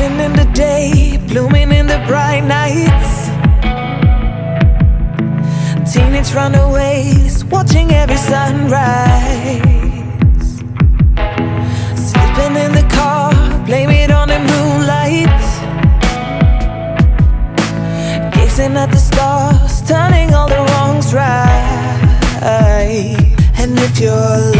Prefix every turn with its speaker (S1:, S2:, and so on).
S1: In the day, blooming in the bright nights. Teenage runaways Watching every sunrise. Sleeping in the car Blame it on the moonlight. Gazing at the stars Turning all the wrongs right. And if you're